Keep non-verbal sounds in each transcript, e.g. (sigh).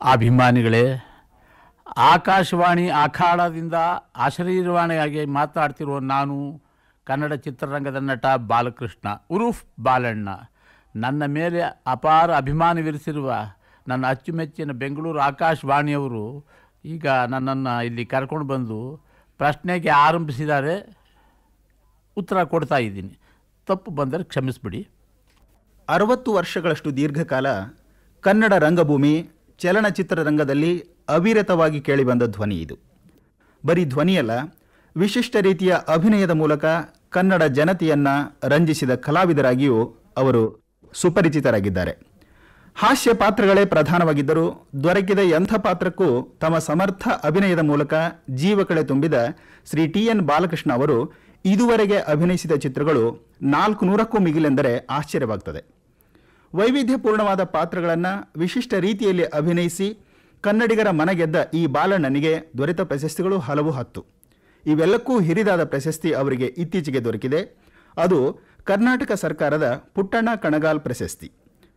ಅಭಿಮಾನಿಗಳೇ, ಆಕಾಶವಾಣಿ ಅಖಾಡದಿಂದ ಅಶರೀರವಾಣಿಯಾಗಿ ಮಾತಾಡ್ತಿರುವ ನಾನು ಕನ್ನಡ ಚಿತ್ರರಂಗದ ನಟ ಬಾಲಕೃಷ್ಣ, ಉರುಫ್ ಬಾಲಣ್ಣ. ನನ್ನ ಮೇಲೆ ಅಪಾರ ಅಭಿಮಾನವಿರಿಸಿರುವ ನನ್ನ ಅಚ್ಚುಮೆಚ್ಚಿನ ಬೆಂಗಳೂರು ಆಕಾಶವಾಣಿಯವರು ಈಗ ನನ್ನನ್ನು ಇಲ್ಲಿ ಕರ್ಕೊಂಡು ಬಂದು ಪ್ರಶ್ನೆಗೆ ಆರಂಭಿಸಿದ್ದಾರೆ. ಉತ್ತರ ಕೊಡ್ತಾ ಇದ್ದೀನಿ. ತಪ್ಪು ಬಂದರೆ ಕ್ಷಮಿಸ್ಬಿಡಿ. ಅರವತ್ತು ವರ್ಷಗಳಷ್ಟು ದೀರ್ಘಕಾಲ ಕನ್ನಡ ರಂಗಭೂಮಿ ಚಲನಚಿತ್ರ ರಂಗದಲ್ಲಿ ಅವಿರತವಾಗಿ ಕೇಳಿಬಂದ ಧ್ವನಿ ಇದು. ಬರೀ ಧ್ವನಿಯಲ್ಲ ವಿಶಿಷ್ಟ ರೀತಿಯ ಅಭಿನಯದ ಮೂಲಕ ಕನ್ನಡ ಜನತೆಯನ್ನ ರಂಜಿಸಿದ ಕಲಾವಿದರಾಗಿಯೂ ಅವರು ಸುಪರಿಚಿತರಾಗಿದ್ದಾರೆ. ಹಾಸ್ಯ ಪಾತ್ರಗಳೇ ಪ್ರಧಾನವಾಗಿದ್ದರೂ ದೊರಕಿದ ಎಂಥ ಪಾತ್ರಕ್ಕೂ ತಮ್ಮ ಸಮರ್ಥ ಅಭಿನಯದ ಮೂಲಕ ಜೀವಕಳೆ ತುಂಬಿದ ಶ್ರೀ ಟಿ ಎನ್ ಬಾಲಕೃಷ್ಣ ಅವರು ಇದುವರೆಗೆ ಅಭಿನಯಿಸಿದ ಚಿತ್ರಗಳು ನಾಲ್ಕು ನೂರಕ್ಕೂ ಮಿಗಿಲೆಂದರೆ ಆಶ್ಚರ್ಯವಾಗ್ತದೆ. ವೈವಿಧ್ಯಪೂರ್ಣವಾದ ಪಾತ್ರಗಳನ್ನು ವಿಶಿಷ್ಟ ರೀತಿಯಲ್ಲಿ ಅಭಿನಯಿಸಿ ಕನ್ನಡಿಗರ ಮನಗೆದ್ದ ಈ ಬಾಲಣ್ಣನಿಗೆ ದೊರೆತ ಪ್ರಶಸ್ತಿಗಳು ಹಲವು ಹತ್ತು. ಇವೆಲ್ಲಕ್ಕೂ ಹಿರಿದಾದ ಪ್ರಶಸ್ತಿ ಅವರಿಗೆ ಇತ್ತೀಚೆಗೆ ದೊರಕಿದೆ. ಅದು ಕರ್ನಾಟಕ ಸರ್ಕಾರದ ಪುಟ್ಟಣ್ಣ ಕಣಗಾಲ್ ಪ್ರಶಸ್ತಿ.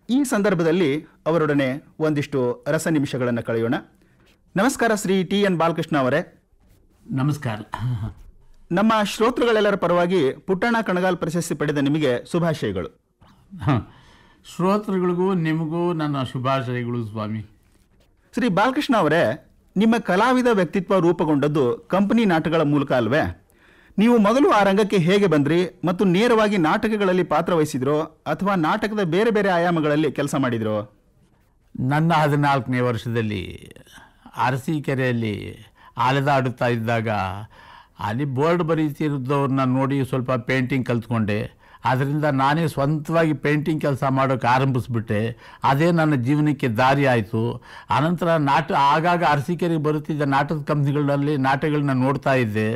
ಈ ಸಂದರ್ಭದಲ್ಲಿ ಅವರೊಡನೆ ಒಂದಿಷ್ಟು ರಸ ನಿಮಿಷಗಳನ್ನು ಕಳೆಯೋಣ. ನಮಸ್ಕಾರ ಶ್ರೀ ಟಿ ಎನ್ ಬಾಲಕೃಷ್ಣ ಅವರೇ. ನಮಸ್ಕಾರ. ನಮ್ಮ ಶ್ರೋತೃಗಳೆಲ್ಲರ ಪರವಾಗಿ ಪುಟ್ಟಣ್ಣ ಕಣಗಾಲ್ ಪ್ರಶಸ್ತಿ ಪಡೆದ ನಿಮಗೆ ಶುಭಾಶಯಗಳು. ಶ್ರೋತೃಗಳಿಗೂ ನಿಮಗೂ ನನ್ನ ಶುಭಾಶಯಗಳು ಸ್ವಾಮಿ. ಶ್ರೀ ಬಾಲಕೃಷ್ಣ ಅವರೇ ನಿಮ್ಮ ಕಲಾವಿದ ವ್ಯಕ್ತಿತ್ವ ರೂಪುಗೊಂಡದ್ದು ಕಂಪನಿ ನಾಟಕಗಳ ಮೂಲಕ ಅಲ್ವೇ? ನೀವು ಮೊದಲು ಆ ರಂಗಕ್ಕೆ ಹೇಗೆ ಬಂದ್ರಿ ಮತ್ತು ನೇರವಾಗಿ ನಾಟಕಗಳಲ್ಲಿ ಪಾತ್ರ ವಹಿಸಿದ್ರೋ ಅಥವಾ ನಾಟಕದ ಬೇರೆ ಬೇರೆ ಆಯಾಮಗಳಲ್ಲಿ ಕೆಲಸ ಮಾಡಿದ್ರೋ? ನನ್ನ ಹದಿನಾಲ್ಕನೇ ವರ್ಷದಲ್ಲಿ ಅರಸೀಕೆರೆಯಲ್ಲಿ ಅಲೆದಾಡುತ್ತಾ ಇದ್ದಾಗ ಅಲ್ಲಿ ಬೋರ್ಡ್ ಬರೀತಿರೋದವ್ರನ್ನ ನೋಡಿ ಸ್ವಲ್ಪ ಪೇಂಟಿಂಗ್ ಕಲ್ತ್ಕೊಂಡೆ. ಅದರಿಂದ ನಾನೇ ಸ್ವಂತವಾಗಿ ಪೇಂಟಿಂಗ್ ಕೆಲಸ ಮಾಡೋಕ್ಕೆ ಆರಂಭಿಸ್ಬಿಟ್ಟೆ. ಅದೇ ನನ್ನ ಜೀವನಕ್ಕೆ ದಾರಿ ಆಯಿತು. ಆನಂತರ ನಾಟ, ಆಗಾಗ ಅರಸೀಕೆರೆಗೆ ಬರುತ್ತಿದ್ದ ನಾಟದ ಕಂಪ್ನಿಗಳಲ್ಲಿ ನಾಟಕಗಳನ್ನ ನೋಡ್ತಾ ಇದ್ದೆ.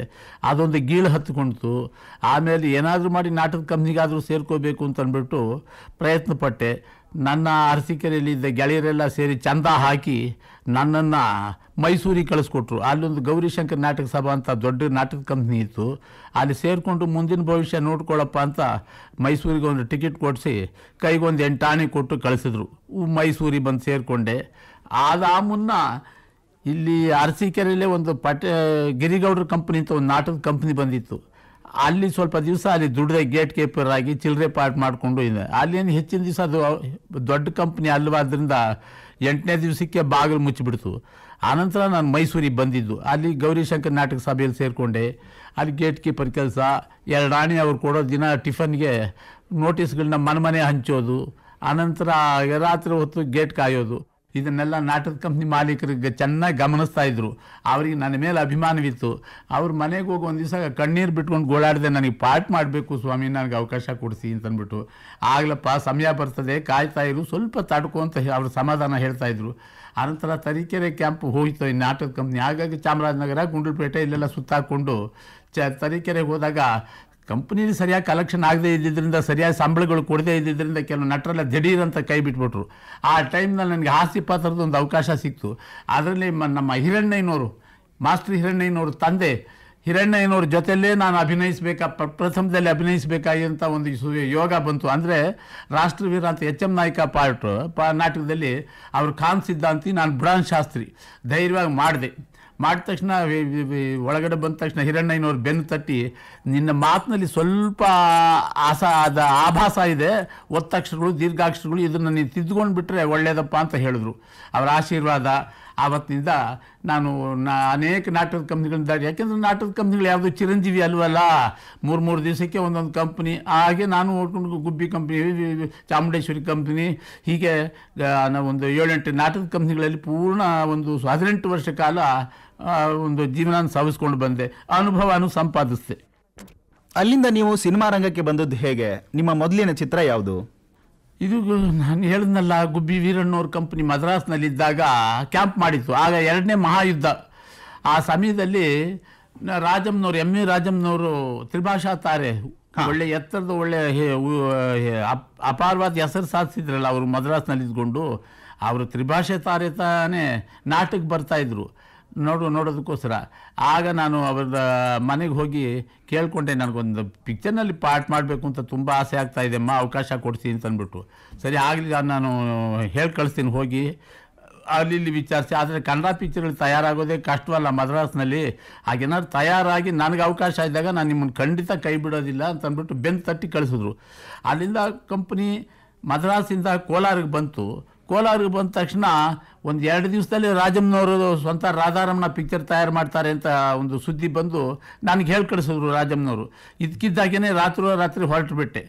ಅದೊಂದು ಗೀಳು ಹತ್ಕೊಂಡ್ತು. ಆಮೇಲೆ ಏನಾದರೂ ಮಾಡಿ ನಾಟಕದ ಕಂಪ್ನಿಗಾದರೂ ಸೇರ್ಕೋಬೇಕು ಅಂತ ಅಂದ್ಬಿಟ್ಟು ಪ್ರಯತ್ನ ಪಟ್ಟೆ ನನ್ನ ಅರಸೀಕೆರೆಯಲ್ಲಿ ಇದ್ದ ಗೆಳೆಯರೆಲ್ಲ ಸೇರಿ ಚಂದ ಹಾಕಿ ನನ್ನನ್ನು ಮೈಸೂರಿಗೆ ಕಳಿಸ್ಕೊಟ್ರು. ಅಲ್ಲೊಂದು ಗೌರಿಶಂಕರ್ ನಾಟಕ ಸಭಾ ಅಂತ ದೊಡ್ಡ ನಾಟಕ ಕಂಪ್ನಿ ಇತ್ತು. ಅಲ್ಲಿ ಸೇರಿಕೊಂಡು ಮುಂದಿನ ಭವಿಷ್ಯ ನೋಡ್ಕೊಳ್ಳಪ್ಪ ಅಂತ ಮೈಸೂರಿಗೆ ಒಂದು ಟಿಕೆಟ್ ಕೊಡಿಸಿ ಕೈಗೊಂದು ಎಂಟಾಣಿ ಕೊಟ್ಟು ಕಳಿಸಿದ್ರು. ಮೈಸೂರಿಗೆ ಬಂದು ಸೇರಿಕೊಂಡೆ. ಆದ ಮುನ್ನ ಇಲ್ಲಿ ಅರಸೀಕೆರೆಯಲ್ಲೇ ಒಂದು ಪಟ, ಗಿರಿಗೌಡ್ರ ಕಂಪ್ನಿ ಅಂತ ಒಂದು ನಾಟಕ ಕಂಪ್ನಿ ಬಂದಿತ್ತು. ಅಲ್ಲಿ ಸ್ವಲ್ಪ ದಿವಸ ಅಲ್ಲಿ ದುಡ್ದೆ ಗೇಟ್ ಕೀಪರ್ ಆಗಿ ಚಿಲ್ಲರೆ ಪಾರ್ಟ್ ಮಾಡಿಕೊಂಡು ಇದೆ ಅಲ್ಲೇನು ಹೆಚ್ಚಿನ ದಿವಸ ಅದು ದೊಡ್ಡ ಕಂಪ್ನಿ ಅಲ್ಲವಾದ್ರಿಂದ ಎಂಟನೇ ದಿವಸಕ್ಕೆ ಬಾಗಿಲು ಮುಚ್ಚಿಬಿಡ್ತು. ಆನಂತರ ನಾನು ಮೈಸೂರಿಗೆ ಬಂದಿದ್ದು. ಅಲ್ಲಿ ಗೌರಿಶಂಕರ್ ನಾಟಕ ಸಭೆಯಲ್ಲಿ ಸೇರಿಕೊಂಡೆ. ಅಲ್ಲಿ ಗೇಟ್ ಕೀಪರ್ ಕೆಲಸ, ಎರಡು ರಾಣಿ ಅವ್ರು ಕೊಡೋ ದಿನ ಟಿಫನ್ಗೆ ನೋಟಿಸ್ಗಳನ್ನ ಮನೆ ಮನೆ ಹಂಚೋದು. ಆನಂತರ ರಾತ್ರಿ ಹೊತ್ತು ಗೇಟ್ ಕಾಯೋದು. ಇದನ್ನೆಲ್ಲ ನಾಟಕ ಕಂಪ್ನಿ ಮಾಲೀಕರಿಗೆ ಚೆನ್ನಾಗಿ ಗಮನಿಸ್ತಾ ಇದ್ರು. ಅವರಿಗೆ ನನ್ನ ಮೇಲೆ ಅಭಿಮಾನವಿತ್ತು. ಅವ್ರ ಮನೆಗೆ ಹೋಗಿ ಒಂದು ದಿವಸ ಕಣ್ಣೀರು ಬಿಟ್ಕೊಂಡು ಗೋಳಾಡಿದೆ, ನನಗೆ ಪಾಠ ಮಾಡಬೇಕು ಸ್ವಾಮಿ, ನನಗೆ ಅವಕಾಶ ಕೊಡಿಸಿ ಅಂತಂದ್ಬಿಟ್ಟು ಆಗ್ಲಪ್ಪ ಸಮಯ ಬರ್ತದೆ, ಕಾಯ್ತಾ ಇರು, ಸ್ವಲ್ಪ ತಡ್ಕೊ ಅಂತ ಅವ್ರು ಸಮಾಧಾನ ಹೇಳ್ತಾ ಇದ್ರು. ಆನಂತರ ತರೀಕೆರೆ ಕ್ಯಾಂಪ್ ಹೋಯಿತು, ಈ ನಾಟಕ ಕಂಪ್ನಿ. ಹಾಗಾಗಿ ಚಾಮರಾಜನಗರ, ಗುಂಡ್ಲುಪೇಟೆ ಇಲ್ಲೆಲ್ಲ ಸುತ್ತಾಕೊಂಡು, ಚ, ತರೀಕೆರೆಗೆ ಹೋದಾಗ ಕಂಪ್ನಿಲಿ ಸರಿಯಾಗಿ ಕಲೆಕ್ಷನ್ ಆಗದೇ ಇದ್ದಿದ್ದರಿಂದ, ಸರಿಯಾಗಿ ಸಂಬಳಗಳು ಕೊಡದೇ ಇದ್ದಿದ್ದರಿಂದ ಕೆಲವು ನಟರೆಲ್ಲ ದಿಢೀರ್ ಅಂತ ಕೈ ಬಿಟ್ಬಿಟ್ರು. ಆ ಟೈಮ್ನಲ್ಲಿ ನನಗೆ ಹಾಸ್ಯ ಪಾತ್ರದ ಒಂದು ಅವಕಾಶ ಸಿಕ್ತು. ಅದರಲ್ಲಿ ಮ- ನಮ್ಮ ಹಿರಣ್ಣಯ್ಯನವರು ಮಾಸ್ಟರ್ ಹಿರಣ್ಣಯ್ಯನವರು ತಂದೆ ಹಿರಣ್ಣಯ್ಯನವ್ರ ಜೊತೆಯಲ್ಲೇ ನಾನು ಅಭಿನಯಿಸಬೇಕಾ, ಪ್ರ- ಪ್ರಥಮದಲ್ಲಿ ಅಭಿನಯಿಸಬೇಕಾಗಿಂಥ ಒಂದು ಯೋಗ ಬಂತು. ಅಂದರೆ ರಾಷ್ಟ್ರವೀರ ಅಂತ ಎಚ್ ಎಂ ನಾಯ್ಕ ಪಾರ್ಟ್, ಪ, ನಾಟಕದಲ್ಲಿ ಅವರು ಖಾನ್ ಸಿದ್ಧಾಂತಿ ನಾನು ಬುಡಾನ್ ಶಾಸ್ತ್ರಿ, ಧೈರ್ಯವಾಗಿ ಮಾಡಿದೆ. ಮಾಡಿದ ತಕ್ಷಣ ಒಳಗಡೆ ಬಂದ ತಕ್ಷಣ ಹಿರಣ್ಣಯ್ಯನವ್ರು ಬೆನ್ನು ತಟ್ಟಿ, ನಿನ್ನ ಮಾತಿನಲ್ಲಿ ಸ್ವಲ್ಪ ಆಸ, ಅದ ಆಭಾಸ ಇದೆ, ಒತ್ತಕ್ಷರಗಳು, ದೀರ್ಘಾಕ್ಷರಗಳು, ಇದನ್ನು ನೀನು ತಿದ್ದುಕೊಂಡು ಬಿಟ್ಟರೆ ಒಳ್ಳೆಯದಪ್ಪ ಅಂತ ಹೇಳಿದ್ರು. ಅವರ ಆಶೀರ್ವಾದ ಆವತ್ತಿನಿಂದ ನಾನು ನಾ ಅನೇಕ ನಾಟಕದ ಕಂಪ್ನಿಗಳಿಂದ ಯಾಕೆಂದ್ರೆ ನಾಟಕದ ಕಂಪ್ನಿಗಳು ಯಾವುದು ಚಿರಂಜೀವಿ ಅಲ್ವಲ್ಲ? ಮೂರು ಮೂರು ದಿವಸಕ್ಕೆ ಒಂದೊಂದು ಕಂಪ್ನಿ. ಹಾಗೆ ನಾನು ನೋಡ್ಕೊಂಡು ಗುಬ್ಬಿ ಕಂಪ್ನಿ ಚಾಮುಂಡೇಶ್ವರಿ ಕಂಪ್ನಿ, ಹೀಗೆ ಒಂದು ಏಳೆಂಟು ನಾಟಕದ ಕಂಪ್ನಿಗಳಲ್ಲಿ ಪೂರ್ಣ ಒಂದು ಹದಿನೆಂಟು ವರ್ಷ ಕಾಲ ಒಂದು ಜೀವನ ಸಾವಿಸ್ಕೊಂಡು ಬಂದೆ. ಅನುಭವನೂ ಸಂಪಾದಿಸಿದೆ. ಅಲ್ಲಿಂದ ನೀವು ಸಿನಿಮಾ ರಂಗಕ್ಕೆ ಬಂದದ್ದು ಹೇಗೆ? ನಿಮ್ಮ ಮೊದಲಿನ ಚಿತ್ರ ಯಾವುದು? ಇದು ನಾನು ಹೇಳಿದ್ನಲ್ಲ ಗುಬ್ಬಿ ವೀರಣ್ಣವ್ರ ಕಂಪ್ನಿ ಮದ್ರಾಸ್ನಲ್ಲಿದ್ದಾಗ ಕ್ಯಾಂಪ್ ಮಾಡಿತ್ತು. ಆಗ ಎರಡನೇ ಮಹಾಯುದ್ಧ. ಆ ಸಮಯದಲ್ಲಿ ರಾಜಮ್ನವ್ರು ಎಂ ಎ ರಾಜಮ್ನವರು ತ್ರಿಭಾಷಾ ತಾರೆ. ಒಳ್ಳೆ ಎತ್ತರದ ಒಳ್ಳೆ ಅಪಾರವಾದ ಹೆಸರು ಸಾಧಿಸಿದ್ರಲ್ಲ ಅವರು ಮದ್ರಾಸ್ನಲ್ಲಿ ಇದ್ಕೊಂಡು ಅವರು ತ್ರಿಭಾಷೆ ತಾರೆ ತಾನೇ ನಾಟಕ ಬರ್ತಾ ಇದ್ರು. ನೋಡು, ನೋಡೋದಕ್ಕೋಸ್ಕರ. ಆಗ ನಾನು ಅವರ ಮನೆಗೆ ಹೋಗಿ ಕೇಳ್ಕೊಂಡೆ, ನನಗೊಂದು ಪಿಕ್ಚರ್ನಲ್ಲಿ ಪಾರ್ಟ್ ಮಾಡಬೇಕು ಅಂತ ತುಂಬ ಆಸೆ ಆಗ್ತಾ ಇದೆ, ಅಮ್ಮ ಅವಕಾಶ ಕೊಡಿಸಿ ಅಂತ ಅಂದ್ಬಿಟ್ಟು ಸರಿ, ಆಗಲಿ ನಾನು ಹೇಳಿ ಕಳಿಸ್ತೀನಿ, ಹೋಗಿ. ಅಲ್ಲಿ ಇಲ್ಲಿ ವಿಚಾರಿಸಿ. ಆದರೆ ಕನ್ನಡ ಪಿಕ್ಚರ್ಗಳು ತಯಾರಾಗೋದೇ ಕಷ್ಟವಲ್ಲ ಮದ್ರಾಸ್ನಲ್ಲಿ. ಹಾಗೇನಾದ್ರು ತಯಾರಾಗಿ ನನಗೆ ಅವಕಾಶ ಇದ್ದಾಗ ನಾನು ನಿಮ್ಮನ್ನು ಖಂಡಿತ ಕೈ ಬಿಡೋದಿಲ್ಲ ಅಂತ ಅಂದ್ಬಿಟ್ಟು ಬೆನ್ನು ತಟ್ಟಿ ಕಳಿಸಿದ್ರು. ಅಲ್ಲಿಂದ ಕಂಪ್ನಿ ಮದ್ರಾಸಿಂದ ಕೋಲಾರಿಗೆ ಬಂತು. ಕೋಲಾರಿಗೆ ಬಂದ ತಕ್ಷಣ ಒಂದು ಎರಡು ದಿವಸದಲ್ಲಿ ರಾಜಮ್ಮನವರು ಸ್ವಂತ ರಾಧಾರಮ್ಮನ ಪಿಕ್ಚರ್ ತಯಾರು ಮಾಡ್ತಾರೆ ಅಂತ ಒಂದು ಸುದ್ದಿ ಬಂದು ನನಗೆ ಹೇಳಿ ಕಳಿಸಿದ್ರು ರಾಜಮ್ಮನವರು. ಇದಕ್ಕಿದ್ದಾಗೇ ರಾತ್ರಿ ರಾತ್ರಿ ಹೊರಟು ಬಿಟ್ಟೆ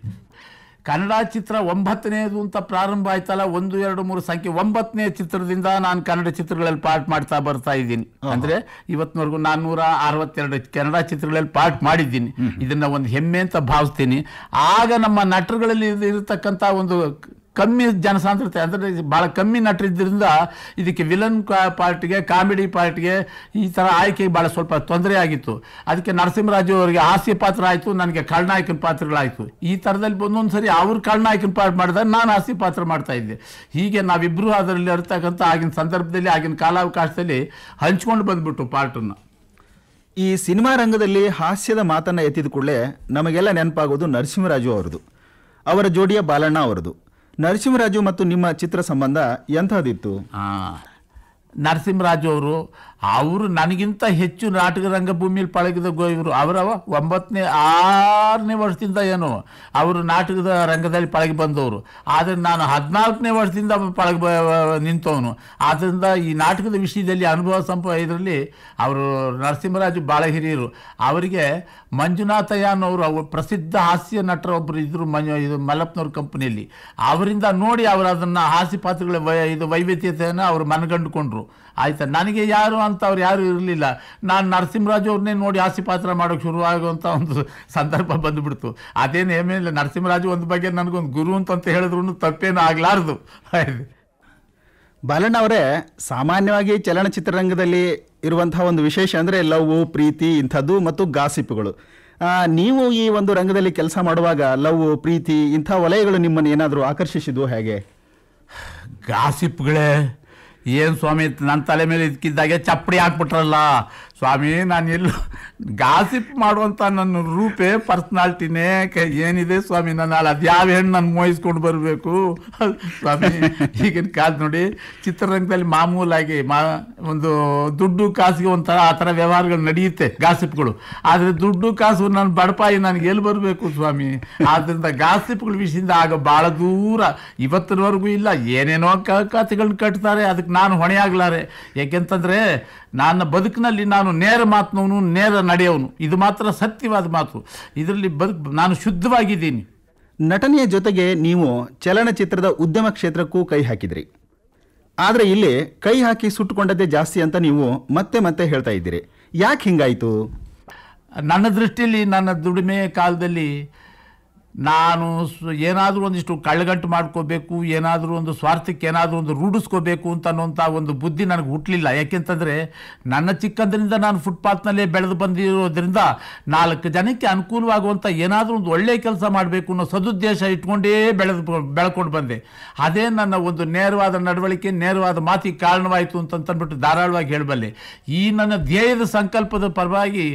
ಕನ್ನಡ ಚಿತ್ರ ಒಂಬತ್ತನೇದು ಅಂತ ಪ್ರಾರಂಭ ಆಯ್ತಲ್ಲ ಒಂದು ಎರಡು ಮೂರು ಸಂಖ್ಯೆ ಒಂಬತ್ತನೇ ಚಿತ್ರದಿಂದ ನಾನು ಕನ್ನಡ ಚಿತ್ರಗಳಲ್ಲಿ ಪಾರ್ಟ್ ಮಾಡ್ತಾ ಬರ್ತಾ ಇದ್ದೀನಿ. ಅಂದ್ರೆ ಇವತ್ತಿನವರೆಗೂ ನಾನ್ನೂರ ಅರವತ್ತೆರಡು ಕನ್ನಡ ಚಿತ್ರಗಳಲ್ಲಿ ಪಾರ್ಟ್ ಮಾಡಿದ್ದೀನಿ. ಇದನ್ನ ಒಂದು ಹೆಮ್ಮೆ ಅಂತ ಭಾವಿಸ್ತೀನಿ. ಆಗ ನಮ್ಮ ನಟರುಗಳಲ್ಲಿ ಇರತಕ್ಕಂಥ ಒಂದು ಕಮ್ಮಿ ಜನಸಾಂದ್ರತೆ ಅಂದರೆ ಭಾಳ ಕಮ್ಮಿ ನಟರಿದ್ದರಿಂದ ಇದಕ್ಕೆ ವಿಲನ್ ಪಾರ್ಟಿಗೆ, ಕಾಮಿಡಿ ಪಾರ್ಟಿಗೆ ಈ ಥರ ಆಯ್ಕೆಗೆ ಭಾಳ ಸ್ವಲ್ಪ ತೊಂದರೆ ಆಗಿತ್ತು. ಅದಕ್ಕೆ ನರಸಿಂಹರಾಜು ಅವರಿಗೆ ಹಾಸ್ಯ ಪಾತ್ರ ಆಯಿತು, ನನಗೆ ಖಳನಾಯಕನ ಪಾತ್ರಗಳಾಯಿತು. ಈ ಥರದಲ್ಲಿ ಒಂದೊಂದು ಸರಿ ಅವ್ರು ಖಳನಾಯಕನ ಪಾತ್ರ ಮಾಡಿದಾಗ ನಾನು ಹಾಸ್ಯ ಪಾತ್ರ ಮಾಡ್ತಾ ಇದ್ದೆ. ಹೀಗೆ ನಾವಿಬ್ಬರೂ ಅದರಲ್ಲಿ ಇರ್ತಕ್ಕಂಥ ಆಗಿನ ಸಂದರ್ಭದಲ್ಲಿ, ಆಗಿನ ಕಾಲಾವಕಾಶದಲ್ಲಿ ಹಂಚ್ಕೊಂಡು ಬಂದ್ಬಿಟ್ಟು ಪಾರ್ಟನ್ನು. ಈ ಸಿನಿಮಾ ರಂಗದಲ್ಲಿ ಹಾಸ್ಯದ ಮಾತನ್ನು ಎತ್ತಿದ ಕೂಡಲೇ ನಮಗೆಲ್ಲ ನೆನಪಾಗೋದು ನರಸಿಂಹರಾಜು ಅವರದು ಅವರ ಜೋಡಿಯ ಬಾಲಣ್ಣ ಅವರದು ನರಸಿಂಹರಾಜು ಮತ್ತು ನಿಮ್ಮ ಚಿತ್ರ ಸಂಬಂಧ ಎಂಥದ್ದಿತ್ತು ನರಸಿಂಹರಾಜು ಅವರು ಅವರು ನನಗಿಂತ ಹೆಚ್ಚು ನಾಟಕ ರಂಗಭೂಮಿಯಲ್ಲಿ ಪಳಗಿದ ಗೋ ಇವರು ಅವರವ? ಒಂಬತ್ತನೇ, ಆರನೇ ವರ್ಷದಿಂದ ಏನು ಅವರು ನಾಟಕದ ರಂಗದಲ್ಲಿ ಪಳಗಿ ಬಂದವರು. ಆದರೆ ನಾನು ಹದಿನಾಲ್ಕನೇ ವರ್ಷದಿಂದ ಪಳಗಿ ನಿಂತವನು. ಆದ್ದರಿಂದ ಈ ನಾಟಕದ ವಿಷಯದಲ್ಲಿ ಅನುಭವ ಸಂಪ ಇದರಲ್ಲಿ ಅವರು ನರಸಿಂಹರಾಜು ಭಾಳ ಹಿರಿಯರು. ಅವರಿಗೆ ಮಂಜುನಾಥಯ್ಯ ಅನ್ನೋರು ಅವರು ಪ್ರಸಿದ್ಧ ಹಾಸ್ಯ ನಟರ ಒಬ್ಬರು ಇದ್ದರು ಮಂಜು ಇದು ಮಲ್ಲಪ್ಪನವ್ರ ಕಂಪನಿಯಲ್ಲಿ. ಅವರಿಂದ ನೋಡಿ ಅವರು ಅದನ್ನು ಹಾಸ್ಯ ಪಾತ್ರಗಳ ವೈ ಇದು ವೈವಿಧ್ಯತೆಯನ್ನು ಅವರು ಮನಗಂಡುಕೊಂಡ್ರು. ಆಯ್ತಾ? ನನಗೆ ಯಾರು ಅಂತ ಅವ್ರು ಯಾರು ಇರಲಿಲ್ಲ. ನಾನು ನರಸಿಂಹರಾಜು ಅವ್ರನ್ನೇ ನೋಡಿ ಆಸೆ ಪಾತ್ರ ಮಾಡೋಕ್ಕೆ ಶುರುವಾಗುವಂಥ ಒಂದು ಸಂದರ್ಭ ಬಂದುಬಿಡ್ತು. ಅದೇನು ಏನಿಲ್ಲ ನರಸಿಂಹರಾಜು ಒಂದು ಬಗ್ಗೆ ನನಗೊಂದು ಗುರು ಅಂತ ಹೇಳಿದ್ರು ತಪ್ಪೇನು ಆಗಲಾರ್ದು. ಆಯ್ತು. ಬಾಲಣ್ಣ ಅವರೇ ಸಾಮಾನ್ಯವಾಗಿ ಚಲನಚಿತ್ರರಂಗದಲ್ಲಿ ಇರುವಂತಹ ಒಂದು ವಿಶೇಷ ಅಂದರೆ ಲವ್ ಪ್ರೀತಿ ಇಂಥದ್ದು ಮತ್ತು ಗಾಸಿಪ್ಗಳು. ನೀವು ಈ ಒಂದು ರಂಗದಲ್ಲಿ ಕೆಲಸ ಮಾಡುವಾಗ ಲವ್ ಪ್ರೀತಿ ಇಂಥ ವಲಯಗಳು ನಿಮ್ಮನ್ನು ಏನಾದರೂ ಆಕರ್ಷಿಸಿದ್ವು ಹೇಗೆ? ಗಾಸಿಪ್ಗಳೇ ಏನು ಸ್ವಾಮಿ ನನ್ನ ತಲೆ ಮೇಲೆ ಇದಕ್ಕಿದ್ದಾಗೆ ಚಪ್ಪಡಿ ಹಾಕ್ಬಿಟ್ರಲ್ಲ ಸ್ವಾಮಿ, ನಾನು ಎಲ್ಲೂ ಗಾಸಿಪ್ ಮಾಡುವಂಥ ನನ್ನ ರೂಪೇ, ಪರ್ಸ್ನಾಲ್ಟಿನೇ. ಏನಿದೆ ಸ್ವಾಮಿ ನಾನು ಅಲ್ಲಿ ಅದ್ಯಾವ ಹೆಣ್ಣು ನಾನು ಮೋಯಿಸ್ಕೊಂಡು ಬರಬೇಕು? ಸ್ವಾಮಿ, ಈಗಿನ ಕಾಲ ನೋಡಿ, ಚಿತ್ರರಂಗದಲ್ಲಿ ಮಾಮೂಲಾಗಿ ಮಾ, ಒಂದು ದುಡ್ಡು ಕಾಸಿಗೆ ಒಂಥರ ಆ ಥರ ವ್ಯವಹಾರಗಳು ನಡೆಯುತ್ತೆ ಗಾಸಿಪ್ಗಳು. ಆದರೆ ದುಡ್ಡು ಕಾಸು ನಾನು ಬಡಪಾಯಿ ನನಗೆ ಎಲ್ಲಿ ಬರಬೇಕು ಸ್ವಾಮಿ? ಆದ್ದರಿಂದ ಗಾಸಿಪ್ಗಳ ವಿಷಯದಿಂದ ಆಗ ಭಾಳ ದೂರ. ಇವತ್ತಿನವರೆಗೂ ಇಲ್ಲ, ಏನೇನೋ ಕಥೆಗಳನ್ನ ಕಟ್ತಾರೆ ಅದಕ್ಕೆ ನಾನು ಹೊಣೆಯಾಗಲಾರೆ. ಯಾಕೆಂತಂದರೆ, ನನ್ನ ಬದುಕಿನಲ್ಲಿ ನಾನು ನೇರ ಮಾತನವನು ನೇರ ನಡೆಯವನು. ಇದು ಮಾತ್ರ ಸತ್ಯವಾದ ಮಾತು. ಇದರಲ್ಲಿ ಬದುಕು ನಾನು ಶುದ್ಧವಾಗಿದ್ದೀನಿ. ನಟನೆಯ ಜೊತೆಗೆ ನೀವು ಚಲನಚಿತ್ರದ ಉದ್ಯಮ ಕ್ಷೇತ್ರಕ್ಕೂ ಕೈ ಹಾಕಿದ್ರಿ. ಆದರೆ ಇಲ್ಲಿ ಕೈ ಹಾಕಿ ಸುಟ್ಟುಕೊಂಡದ್ದೇ ಜಾಸ್ತಿ ಅಂತ ನೀವು ಮತ್ತೆ ಮತ್ತೆ ಹೇಳ್ತಾ ಇದ್ದೀರಿ. ಯಾಕೆ ಹಿಂಗಾಯಿತು? ನನ್ನ ದೃಷ್ಟಿಯಲ್ಲಿ ನನ್ನ ದುಡಿಮೆ ಕಾಲದಲ್ಲಿ ನಾನು ಏನಾದರೂ ಒಂದಿಷ್ಟು ಕಳ್ಳಗಂಟು ಮಾಡ್ಕೋಬೇಕು, ಏನಾದರೂ ಒಂದು ಸ್ವಾರ್ಥಕ್ಕೆ ಏನಾದರೂ ಒಂದು ರೂಢಿಸ್ಕೋಬೇಕು ಅಂತ ಅನ್ನೋಂಥ ಒಂದು ಬುದ್ಧಿ ನನಗೆ ಹುಟ್ಟಲಿಲ್ಲ ಯಾಕೆಂತಂದರೆ ನನ್ನ ಚಿಕ್ಕಂದ್ರಿಂದ ನಾನು ಫುಟ್ಪಾತ್ನಲ್ಲೇ ಬೆಳೆದು ಬಂದಿರೋದ್ರಿಂದ ನಾಲ್ಕು ಜನಕ್ಕೆ ಅನುಕೂಲವಾಗುವಂಥ ಏನಾದರೂ ಒಂದು ಒಳ್ಳೆಯ ಕೆಲಸ ಮಾಡಬೇಕು ಅನ್ನೋ ಸದುದ್ದೇಶ ಇಟ್ಕೊಂಡೇ ಬೆಳೆದು ಬೆಳ್ಕೊಂಡು ಬಂದೆ. ಅದೇ ನನ್ನ ಒಂದು ನೇರವಾದ ನಡವಳಿಕೆ, ನೇರವಾದ ಮಾತಿಗೆ ಕಾರಣವಾಯಿತು ಅಂತಂದ್ಬಿಟ್ಟು ಧಾರಾಳವಾಗಿ ಹೇಳಬಲ್ಲೆ. ಈ ನನ್ನ ಧ್ಯೇಯದ ಸಂಕಲ್ಪದ ಪರವಾಗಿ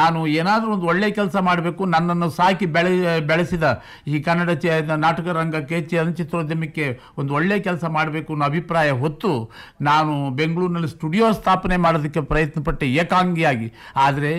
ನಾನು ಏನಾದರೂ ಒಂದು ಒಳ್ಳೆಯ ಕೆಲಸ ಮಾಡಬೇಕು, ನನ್ನನ್ನು ಸಾಕಿ ಬೆಳೆ, ಬೆಳೆಸಿದ ಈ ಕನ್ನಡ ನಾಟಕ ರಂಗಕ್ಕೆ ಚಲನಚಿತ್ರೋದ್ಯಮಕ್ಕೆ ಒಂದು ಒಳ್ಳೆಯ ಕೆಲಸ ಮಾಡಬೇಕು ಅನ್ನೋ ಅಭಿಪ್ರಾಯ ಹೊತ್ತು ನಾನು ಬೆಂಗಳೂರಿನಲ್ಲಿ ಸ್ಟುಡಿಯೋ ಸ್ಥಾಪನೆ ಮಾಡೋದಕ್ಕೆ ಪ್ರಯತ್ನಪಟ್ಟೆ ಏಕಾಂಗಿಯಾಗಿ. ಆದರೆ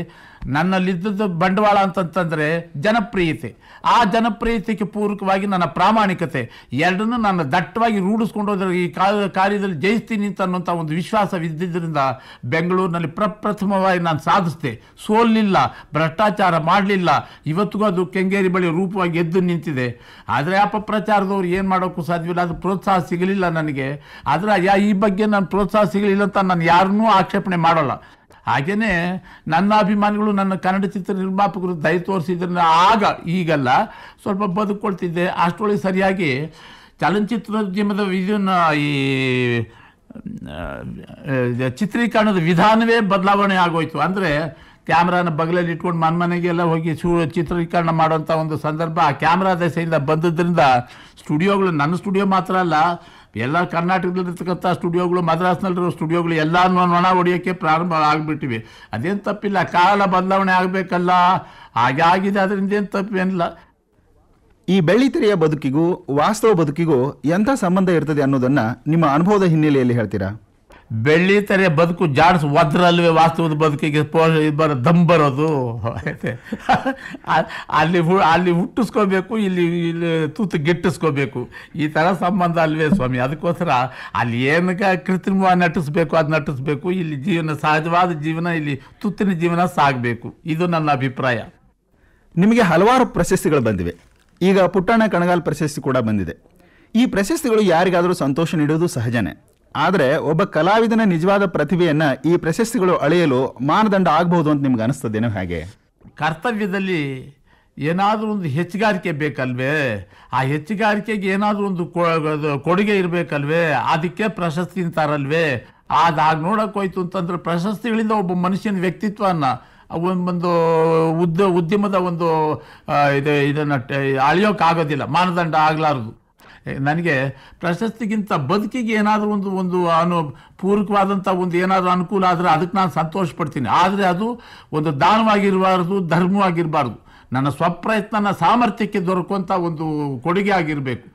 ನನ್ನಲ್ಲಿದ್ದದ್ದು ಬಂಡವಾಳ ಅಂತಂತಂದರೆ ಜನಪ್ರಿಯತೆ. ಆ ಜನಪ್ರಿಯತೆಗೆ ಪೂರಕವಾಗಿ ನನ್ನ ಪ್ರಾಮಾಣಿಕತೆ. ಎರಡನ್ನು ನಾನು ದಟ್ಟವಾಗಿ ರೂಢಿಸ್ಕೊಂಡು ಹೋದ್ರೆ ಈ ಕಾಲ ಕಾರ್ಯದಲ್ಲಿ ಜಯಿಸ್ತೀನಿ ಅಂತ ಅನ್ನೋಂಥ ಒಂದು ವಿಶ್ವಾಸವಿದ್ದಿದ್ದರಿಂದ ಬೆಂಗಳೂರಿನಲ್ಲಿ ಪ್ರಪ್ರಥಮವಾಗಿ ನಾನು ಸಾಧಿಸಿದೆ. ಸೋಲಿಲ್ಲ, ಭ್ರಷ್ಟಾಚಾರ ಮಾಡಲಿಲ್ಲ. ಇವತ್ತಿಗೂ ಅದು ಕೆಂಗೇರಿ ಬಳಿ ರೂಪವಾಗಿ ಎದ್ದು ನಿಂತಿದೆ. ಆದರೆ ಅಪಪ್ರಚಾರದವ್ರು ಏನು ಮಾಡೋಕ್ಕೂ ಸಾಧ್ಯವಿಲ್ಲ. ಅದು ಪ್ರೋತ್ಸಾಹ ಸಿಗಲಿಲ್ಲ ನನಗೆ. ಆದರೆ ಈ ಬಗ್ಗೆ ನಾನು ಪ್ರೋತ್ಸಾಹ ಸಿಗಲಿಲ್ಲ ಅಂತ ನಾನು ಯಾರನ್ನೂ ಆಕ್ಷೇಪಣೆ ಮಾಡೋಲ್ಲ. ಹಾಗೆಯೇ ನನ್ನ ಅಭಿಮಾನಿಗಳು, ನನ್ನ ಕನ್ನಡ ಚಿತ್ರ ನಿರ್ಮಾಪಕರು ದಯ ತೋರಿಸಿದ್ರೆ ಆಗ ಈಗಲ್ಲ ಸ್ವಲ್ಪ ಬದುಕೊಳ್ತಿದ್ದೆ. ಅಷ್ಟೊಳಗೆ ಸರಿಯಾಗಿ ಚಲನಚಿತ್ರೋದ್ಯಮದ ಇದನ್ನು ಈ ಚಿತ್ರೀಕರಣದ ವಿಧಾನವೇ ಬದಲಾವಣೆ ಆಗೋಯ್ತು. ಅಂದರೆ ಕ್ಯಾಮ್ರಾನ ಬಗಲಲ್ಲಿ ಇಟ್ಕೊಂಡು ಮನೆ ಮನೆಗೆಲ್ಲ ಹೋಗಿ ಶೂ ಚಿತ್ರೀಕರಣ ಮಾಡುವಂಥ ಒಂದು ಸಂದರ್ಭ ಆ ಕ್ಯಾಮ್ರಾ ದೆಸೆಯಿಂದ ಬಂದದ್ರಿಂದ ಸ್ಟುಡಿಯೋಗಳು, ನನ್ನ ಸ್ಟುಡಿಯೋ ಮಾತ್ರ ಅಲ್ಲ ಎಲ್ಲ ಕರ್ನಾಟಕದಲ್ಲಿರ್ತಕ್ಕಂಥ ಸ್ಟುಡಿಯೋಗಳು ಮದ್ರಾಸ್ನಲ್ಲಿರೋ ಸ್ಟುಡಿಯೋಗಳು ಎಲ್ಲ ಒಣ ಹೊಡೆಯೋಕ್ಕೆ ಪ್ರಾರಂಭ ಆಗಿಬಿಟ್ಟಿವೆ. ಅದೇನು ತಪ್ಪಿಲ್ಲ, ಕಾಲ ಬದಲಾವಣೆ ಆಗಬೇಕಲ್ಲ. ಹಾಗೆ ಆಗಿದೆ, ಅದರಿಂದ ಏನು ತಪ್ಪೇನಿಲ್ಲ ಈ ಬೆಳ್ಳಿತೆರೆಯ ಬದುಕಿಗೂ, ವಾಸ್ತವ ಬದುಕಿಗೂ ಎಂಥ ಸಂಬಂಧ ಇರ್ತದೆ ಅನ್ನೋದನ್ನು ನಿಮ್ಮ ಅನುಭವದ ಹಿನ್ನೆಲೆಯಲ್ಲಿ ಹೇಳ್ತೀರಾ? ಬೆಳೀತಾರೆ ಬದುಕು ಜಾಡ್ಸ್ ಒದ್ರಲ್ವೇ ವಾಸ್ತವದ ಬದುಕಿಗೆ ಬರೋ ದಮ್ ಬರೋದು. (laughs) ಅಲ್ಲಿ ಹು- ಅಲ್ಲಿ ಹುಟ್ಟಿಸ್ಕೋಬೇಕು ಇಲ್ಲಿ ಇಲ್ಲಿ ತೂತು ಗಿಟ್ಟಿಸ್ಕೋಬೇಕು. ಈ ಥರ ಸಂಬಂಧ ಅಲ್ವೇ ಸ್ವಾಮಿ. ಅದಕ್ಕೋಸ್ಕರ ಅಲ್ಲಿ ಏನಕ್ಕೆ ಕೃತ್ರಿಮವಾಗಿ ನಟಿಸ್ಬೇಕು ಅದು ನಟಿಸ್ಬೇಕು ಇಲ್ಲಿ ಜೀವನ ಸಹಜವಾದ ಜೀವನ ಇಲ್ಲಿ ತುತ್ತಿನ ಜೀವನ ಸಾಗಬೇಕು. ಇದು ನನ್ನ ಅಭಿಪ್ರಾಯ. ನಿಮಗೆ ಹಲವಾರು ಪ್ರಶಸ್ತಿಗಳು ಬಂದಿವೆ. ಈಗ ಪುಟ್ಟಣ್ಣ ಕಣಗಾಲ್ ಪ್ರಶಸ್ತಿ ಕೂಡ ಬಂದಿದೆ. ಈ ಪ್ರಶಸ್ತಿಗಳು ಯಾರಿಗಾದರೂ ಸಂತೋಷ ನೀಡುವುದು ಸಹಜನೇ. ಆದರೆ ಒಬ್ಬ ಕಲಾವಿದನ ನಿಜವಾದ ಪ್ರತಿಭೆಯನ್ನು ಈ ಪ್ರಶಸ್ತಿಗಳು ಅಳೆಯಲು ಮಾನದಂಡ ಆಗಬಹುದು ಅಂತ ನಿಮ್ಗೆ ಅನಿಸ್ತದೇನೋ ಹಾಗೆ? ಕರ್ತವ್ಯದಲ್ಲಿ ಏನಾದರೂ ಒಂದು ಹೆಚ್ಚುಗಾರಿಕೆ ಬೇಕಲ್ವೇ? ಆ ಹೆಚ್ಚುಗಾರಿಕೆಗೆ ಏನಾದರೂ ಒಂದು ಕೊಡುಗೆ ಇರಬೇಕಲ್ವೇ? ಅದಕ್ಕೆ ಪ್ರಶಸ್ತಿ ಅಂತಾರಲ್ವೇ? ಅದಾಗ ನೋಡಕ್ ಹೋಯ್ತು ಅಂತಂದ್ರೆ ಪ್ರಶಸ್ತಿಗಳಿಂದ ಒಬ್ಬ ಮನುಷ್ಯನ ವ್ಯಕ್ತಿತ್ವನ ಒಂದು ಉದ್ದ ಉದ್ಯಮದ ಒಂದು ಇದು ಇದನ್ನು ಅಳಿಯೋಕ್ಕಾಗೋದಿಲ್ಲ ಮಾನದಂಡ ಆಗಲಾರದು. ನನಗೆ ಪ್ರಶಸ್ತಿಗಿಂತ ಬದುಕಿಗೆ ಏನಾದರೂ ಒಂದು ಒಂದು ಅನು ಪೂರಕವಾದಂಥ ಒಂದು ಏನಾದರೂ ಅನುಕೂಲ ಆದರೆ ಅದಕ್ಕೆ ನಾನು ಸಂತೋಷ ಪಡ್ತೀನಿ ಆದರೆ ಅದು ಒಂದು ದಾನವಾಗಿರಬಾರ್ದು ಧರ್ಮವಾಗಿರಬಾರ್ದು. ನನ್ನ ಸ್ವಪ್ರಯತ್ನ ಸಾಮರ್ಥ್ಯಕ್ಕೆ ದೊರಕುವಂಥ ಒಂದು ಕೊಡುಗೆ ಆಗಿರಬೇಕು.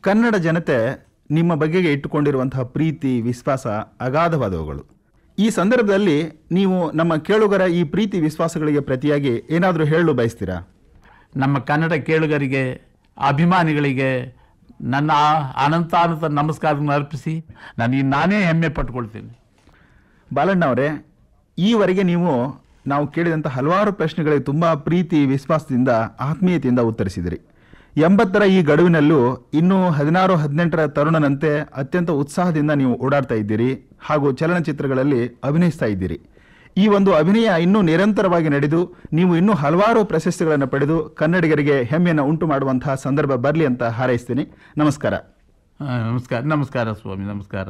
ಕನ್ನಡ ಜನತೆ ನಿಮ್ಮ ಬಗೆಗೆ ಇಟ್ಟುಕೊಂಡಿರುವಂತಹ ಪ್ರೀತಿ ವಿಶ್ವಾಸ ಅಗಾಧವಾದವುಗಳು. ಈ ಸಂದರ್ಭದಲ್ಲಿ ನೀವು ನಮ್ಮ ಕೇಳುಗರ ಈ ಪ್ರೀತಿ ವಿಶ್ವಾಸಗಳಿಗೆ ಪ್ರತಿಯಾಗಿ ಏನಾದರೂ ಹೇಳಲು ಬಯಸ್ತೀರಾ? ನಮ್ಮ ಕನ್ನಡ ಕೇಳುಗರಿಗೆ ಅಭಿಮಾನಿಗಳಿಗೆ ನನ್ನ ಅನಂತ ಅನಂತ ನಮಸ್ಕಾರವನ್ನು ಅರ್ಪಿಸಿ ನನಗೆ ನಾನೇ ಹೆಮ್ಮೆ ಪಟ್ಕೊಳ್ತೀನಿ ಬಾಲಣ್ಣವರೇ, ಈವರೆಗೆ ನೀವು ನಾವು ಕೇಳಿದಂಥ ಹಲವಾರು ಪ್ರಶ್ನೆಗಳಿಗೆ ತುಂಬ ಪ್ರೀತಿ, ವಿಶ್ವಾಸದಿಂದ, ಆತ್ಮೀಯತೆಯಿಂದ ಉತ್ತರಿಸಿದಿರಿ. ಎಂಬತ್ತರ ಈ ಗಡುವಿನಲ್ಲೂ ಇನ್ನೂ ಹದಿನಾರು, ಹದಿನೆಂಟರ ತರುಣನಂತೆ ಅತ್ಯಂತ ಉತ್ಸಾಹದಿಂದ ನೀವು ಓಡಾಡ್ತಾ ಇದ್ದೀರಿ ಹಾಗೂ ಚಲನಚಿತ್ರಗಳಲ್ಲಿ ಅಭಿನಯಿಸ್ತಾ ಇದ್ದೀರಿ. ಈ ಒಂದು ಅಭಿನಯ ಇನ್ನೂ ನಿರಂತರವಾಗಿ ನಡೆದು, ನೀವು ಇನ್ನೂ ಹಲವಾರು ಪ್ರಶಸ್ತಿಗಳನ್ನು ಪಡೆದು ಕನ್ನಡಿಗರಿಗೆ ಹೆಮ್ಮೆಯನ್ನು ಉಂಟು ಮಾಡುವಂತಹ ಸಂದರ್ಭ ಬರಲಿ ಅಂತ ಹಾರೈಸ್ತೀನಿ. ನಮಸ್ಕಾರ. ನಮಸ್ಕಾರ ನಮಸ್ಕಾರ ಸ್ವಾಮಿ, ನಮಸ್ಕಾರ.